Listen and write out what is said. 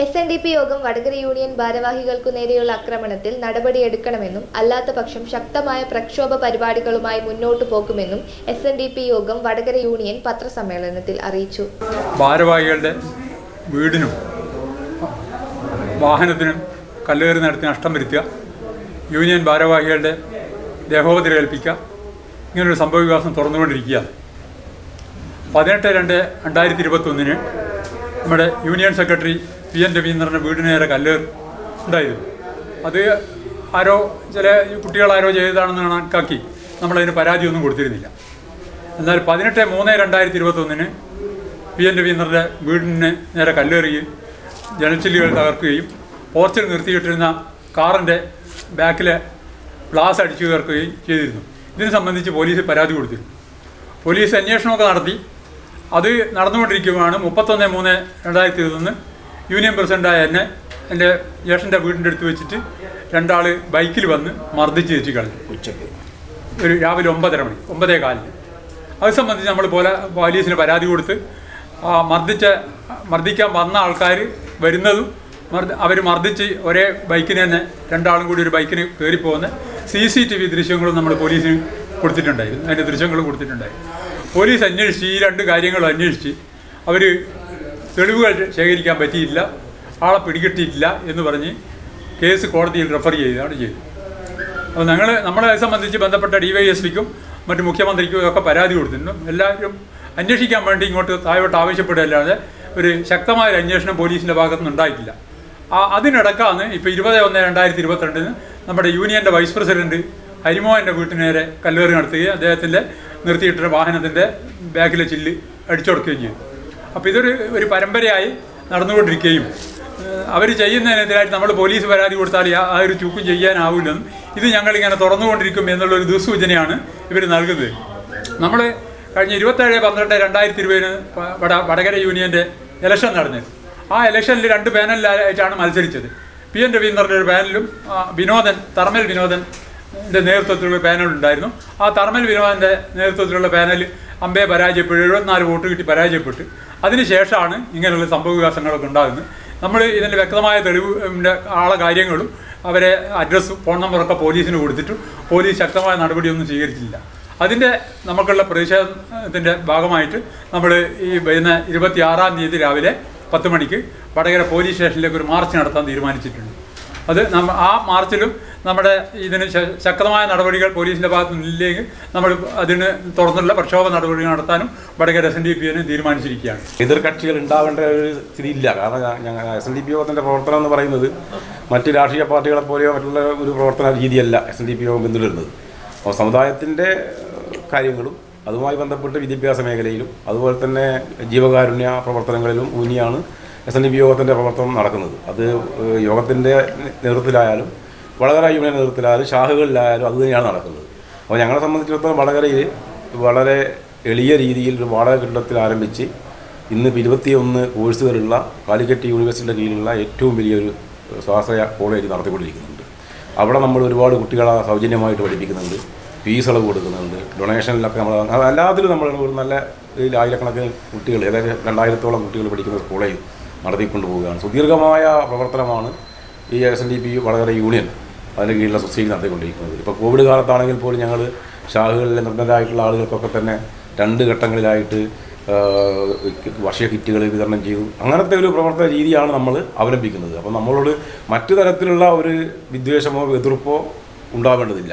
S N D P യോഗം Vadakara union ഭാരവാഹികൾക്കു നേരെയുള്ള ആക്രമണത്തിൽ നടപടിയെടുക്കണമെന്നും അല്ലാത്ത പക്ഷം ശക്തമായ പ്രക്ഷോഭ പരിപാടികളുമായി മുന്നോട്ടു പോകുമെന്നും എസ് എൻ ഡി പി യോഗം വടകര യൂണിയൻ പത്രസമ്മേളനത്തിൽ അറിയിച്ചു. ഭാരവാഹികളുടെ വീടിനും വാഹനത്തിനും കല്ലേറ് നടത്തി നഷ്ടം വരുത്തുക യൂണിയൻ ഭാരവാഹികളുടെ ദേഹോപദ്ര കൽപ്പിക്കുക ഇങ്ങനൊരു സംഭവവികാസം തുറന്നുകൊണ്ടിരിക്കുക. പതിനെട്ട് രണ്ട് രണ്ടായിരത്തി ഇരുപത്തൊന്നിന് നമ്മുടെ യൂണിയൻ സെക്രട്ടറി പി എൻ രവീന്ദ്രന്റെ വീടിന് നേരെ കല്ലേറ്. ഉണ്ടായിരുന്നു അത് ആരോ ചില കുട്ടികളാരോ ചെയ്തതാണെന്ന് കണക്കാക്കി നമ്മളതിന് പരാതിയൊന്നും കൊടുത്തിരുന്നില്ല. എന്നാൽ പതിനെട്ട് മൂന്ന് രണ്ടായിരത്തി ഇരുപത്തൊന്നിന് പി എൻ രവീന്ദ്രന്റെ വീടിന് നേരെ കല്ലേറുകയും ജനച്ചില്ലുകൾ തകർക്കുകയും പോർച്ചിൽ നിർത്തിയിട്ടിരുന്ന കാറിന്റെ ബാക്കിലെ ഗ്ലാസ് അടിച്ചു തീർക്കുകയും ചെയ്തിരുന്നു. ഇതിനെ സംബന്ധിച്ച് പോലീസ് പരാതി കൊടുത്തിരുന്നു. പോലീസ് അന്വേഷണമൊക്കെ നടത്തി. അത് നടന്നുകൊണ്ടിരിക്കുകയാണ് മുപ്പത്തൊന്ന് മൂന്ന് രണ്ടായിരത്തി ഇരുപത്തൊന്ന് യൂണിയൻ പ്രസിഡന്റായ എന്നെ എന്റെ ജ്യേഷ്ഠന്റെ വീടിന്റെ അടുത്ത് വെച്ചിട്ട് രണ്ടാൾ ബൈക്കിൽ വന്ന് മർദ്ദിച്ച് വെച്ച് കളഞ്ഞു. ഉച്ചയ്ക്ക് ഒരു രാവിലെ ഒമ്പതര മണി ഒമ്പതേ കാലിന്. അത് സംബന്ധിച്ച് നമ്മൾ പോലെ പോലീസിന് പരാതി കൊടുത്ത് ആ മർദ്ദിച്ച മർദ്ദിക്കാൻ വന്ന ആൾക്കാർ വരുന്നതും മർദ്ദ അവർ മർദ്ദിച്ച് ഒരേ ബൈക്കിന് തന്നെ രണ്ടാളും കൂടി ഒരു ബൈക്കിന് കയറിപ്പോകുന്ന സി സി ടി വി ദൃശ്യങ്ങളും നമ്മൾ പോലീസിന് കൊടുത്തിട്ടുണ്ടായിരുന്നു. അതിന്റെ ദൃശ്യങ്ങളും കൊടുത്തിട്ടുണ്ടായിരുന്നു. പോലീസ് അന്വേഷിച്ച് ഈ രണ്ട് കാര്യങ്ങളും അന്വേഷിച്ച് അവർ തെളിവുകൾ ശേഖരിക്കാൻ പറ്റിയില്ല. ആളെ പിടികിട്ടിയിട്ടില്ല എന്ന് പറഞ്ഞ് കേസ് കോടതിയിൽ റെഫർ ചെയ്താണ് ചെയ്തത്. അപ്പോൾ ഞങ്ങൾ നമ്മളെ സംബന്ധിച്ച് ബന്ധപ്പെട്ട ഡി വൈ എസ് പിക്കും മറ്റ് മുഖ്യമന്ത്രിക്കും ഒക്കെ പരാതി കൊടുത്തിട്ടുണ്ട്. എല്ലാവരും അന്വേഷിക്കാൻ വേണ്ടി ഇങ്ങോട്ട് താഴോട്ട് ആവശ്യപ്പെടുകയല്ലാതെ ഒരു ശക്തമായ ഒരു അന്വേഷണം പോലീസിന്റെ ഭാഗത്തുനിന്ന് ഉണ്ടായിട്ടില്ല. ആ അതിനിടക്കാണ് ഇപ്പോൾ ഇരുപത് ഒന്ന് രണ്ടായിരത്തി ഇരുപത്തിരണ്ടിന് നമ്മുടെ യൂണിയന്റെ വൈസ് പ്രസിഡന്റ് ഹരിമോഹന്റെ വീട്ടിന് കല്ലേറി നടത്തുകയും അദ്ദേഹത്തിന്റെ നിർത്തിയിട്ടൊരു വാഹനത്തിന്റെ ബാക്കിലെ ചില്ല് അടിച്ചുടക്കുകയും ചെയ്തു. അപ്പോൾ ഇതൊരു ഒരു പരമ്പരയായി നടന്നുകൊണ്ടിരിക്കുകയും അവർ ചെയ്യുന്നതിനെതിരായിട്ട് നമ്മൾ പോലീസ് പരാതി കൊടുത്താൽ ആ- ഒരു ചൂക്കും ചെയ്യാനാവില്ലെന്നും ഇത് ഞങ്ങളിങ്ങനെ തുറന്നുകൊണ്ടിരിക്കും എന്നുള്ളൊരു ദുസ്സൂചനയാണ് ഇവർ നൽകുന്നത്. നമ്മൾ കഴിഞ്ഞ ഇരുപത്തേഴ് പന്ത്രണ്ട് രണ്ടായിരത്തി ഇരുപതിന് വട വടകര യൂണിയന്റെ ഇലക്ഷൻ നടന്നത് ആ ഇലക്ഷനിൽ രണ്ട് പാനലിലായിട്ടാണ് മത്സരിച്ചത്. പി എൻ രവീന്ദ്രന്റെ ഒരു പാനലും വിനോദൻ തർമൽ വിനോദൻ ന്റെ നേതൃത്വത്തിലുള്ള പാനലുണ്ടായിരുന്നു. ആ തർമൽ വിനോദന്റെ നേതൃത്വത്തിലുള്ള പാനൽ അമ്പയെ പരാജയപ്പെട്ടു എഴുപത്തിനാല് വോട്ട് കിട്ടി പരാജയപ്പെട്ട്. അതിനുശേഷമാണ് ഇങ്ങനെയുള്ള സംഭവ വികാസങ്ങളൊക്കെ ഉണ്ടാകുന്നത്. നമ്മൾ ഇതിന്റെ വ്യക്തമായ തെളിവിന്റെ ആളെ കാര്യങ്ങളും അവരെ അഡ്രസ്സും ഫോൺ നമ്പറൊക്കെ പോലീസിന് കൊടുത്തിട്ടും പോലീസ് ശക്തമായ നടപടിയൊന്നും സ്വീകരിച്ചില്ല. അതിന്റെ നമുക്കുള്ള പ്രതിഷേധത്തിന്റെ ഭാഗമായിട്ട് നമ്മൾ ഈ വരുന്ന ഇരുപത്തി ആറാം തീയതി രാവിലെ പത്ത് മണിക്ക് വടകര പോലീസ് സ്റ്റേഷനിലേക്ക് ഒരു മാർച്ച് നടത്താൻ തീരുമാനിച്ചിട്ടുണ്ട്. അത് ആ മാർച്ചിലും നമ്മുടെ ഇതിന് ശക്തമായ നടപടികൾ പോലീസിന്റെ ഭാഗത്തു നിന്നില്ലെങ്കിൽ നമ്മൾ അതിന് തുറന്നുള്ള പ്രക്ഷോഭ നടപടികൾ നടത്താനും Vadakara S N D P എന് തീരുമാനിച്ചിരിക്കുകയാണ്. എതിർ കക്ഷികൾ ഉണ്ടാവേണ്ട ഒരു സ്ഥിതി ഇല്ല. കാരണം എസ് എൻ ഡി പി യോഗത്തിന്റെ പ്രവർത്തനം എന്ന് പറയുന്നത് മറ്റ് രാഷ്ട്രീയ പാർട്ടികളെ പോലെയോ മറ്റുള്ള ഒരു പ്രവർത്തന രീതിയല്ല എസ് എൻ ഡി പി യോഗം പിന്തുടരുന്നത്. അപ്പോൾ സമുദായത്തിന്റെ കാര്യങ്ങളും അതുമായി ബന്ധപ്പെട്ട് വിദ്യാഭ്യാസ മേഖലയിലും അതുപോലെ തന്നെ ജീവകാരുണ്യ പ്രവർത്തനങ്ങളിലും ഊന്നിയാണ് എസ് എൻ ഡി പി യോഗത്തിന്റെ പ്രവർത്തനം നടക്കുന്നത്. അത് യോഗത്തിന്റെ നേതൃത്വത്തിലായാലും വടകര യൂണിയൻ നേതൃത്വത്തിലായാലും ശാഖകളിലായാലും അത് തന്നെയാണ് നടക്കുന്നത്. അപ്പോൾ ഞങ്ങളെ സംബന്ധിച്ചിടത്തോളം വടകരയിൽ വളരെ എളിയ രീതിയിൽ ഒരു വാടക കെട്ടിടത്തിൽ ആരംഭിച്ച് ഇന്ന് ഇരുപത്തിയൊന്ന് കോഴ്സുകളുള്ള കാലിക്കറ്റ് യൂണിവേഴ്സിറ്റിയുടെ കീഴിലുള്ള ഏറ്റവും വലിയൊരു സ്വാശ്രയ കോളേജ് നടത്തിക്കൊണ്ടിരിക്കുന്നുണ്ട്. അവിടെ നമ്മൾ ഒരുപാട് കുട്ടികളെ സൗജന്യമായിട്ട് പഠിപ്പിക്കുന്നുണ്ട്. ഫീസ് ഇളവ് കൊടുക്കുന്നുണ്ട്. ഡൊണേഷനിലൊക്കെ നമ്മൾ എല്ലാത്തിലും നമ്മൾ ഒരു നല്ല ഇതിൽ ആയിരക്കണക്കിന് കുട്ടികൾ ഏകദേശം രണ്ടായിരത്തോളം കുട്ടികൾ പഠിക്കുന്ന കോളേജ് നടത്തിക്കൊണ്ട് പോവുകയാണ് സുദീർഘമായ പ്രവർത്തനമാണ് ഈ എസ് എൻ ഡി പി വളരെ യൂണിയൻ അതിന് കീഴിലുള്ള സൊസൈറ്റി നടത്തിക്കൊണ്ടിരിക്കുന്നത്. ഇപ്പോൾ കോവിഡ് കാലത്താണെങ്കിൽ പോലും ഞങ്ങൾ ശാഖകളിലെ നിർബന്ധരായിട്ടുള്ള ആളുകൾക്കൊക്കെ തന്നെ രണ്ട് ഘട്ടങ്ങളിലായിട്ട് ആ, വർഷീയ കിറ്റുകൾ വിതരണം ചെയ്തു. അങ്ങനത്തെ ഒരു പ്രവർത്തന രീതിയാണ് നമ്മൾ അവലംബിക്കുന്നത്. അപ്പോൾ നമ്മളോട് മറ്റു തരത്തിലുള്ള ഒരു വിദ്വേഷമോ എതിർപ്പോ ഉണ്ടാവേണ്ടതില്ല